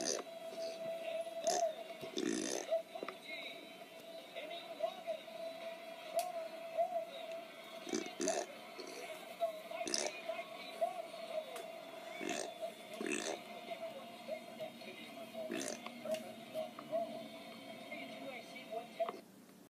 Yeah.